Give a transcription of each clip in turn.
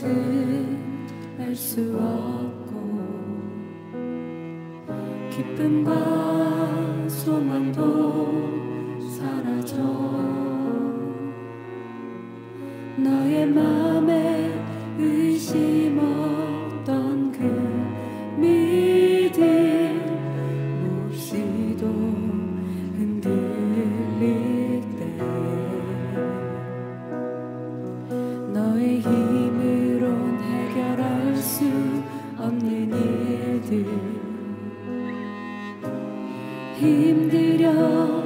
것은 알 수 없고 기쁨과 소망도 힘들여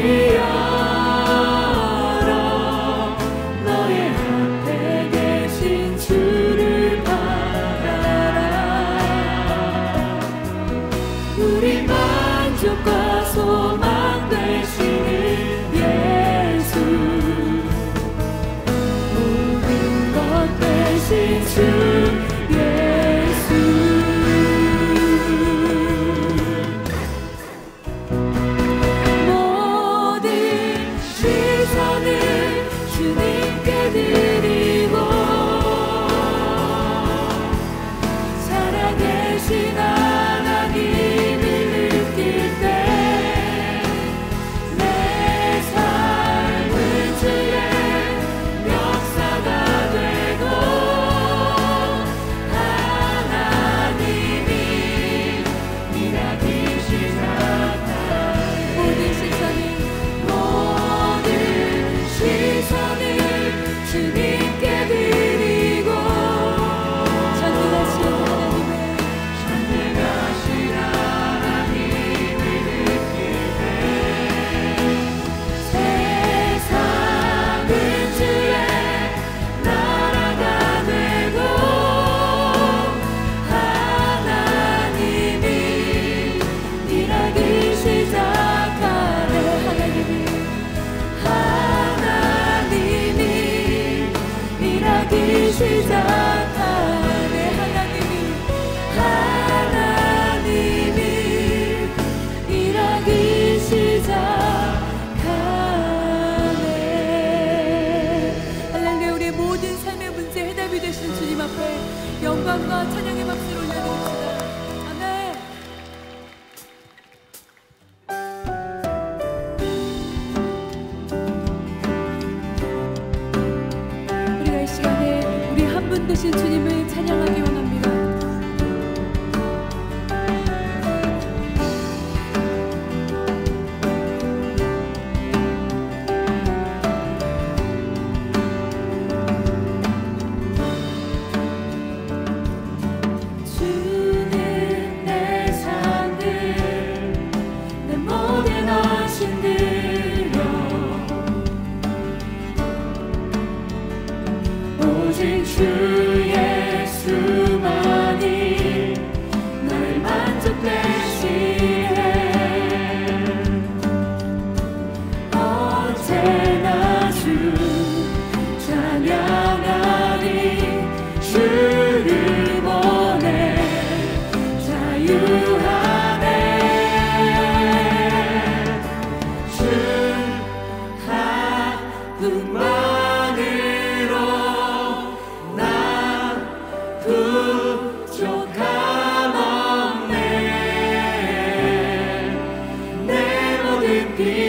see.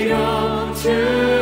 freedom to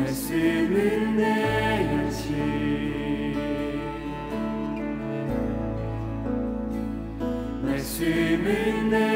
말씀을 내야지. 말씀을 내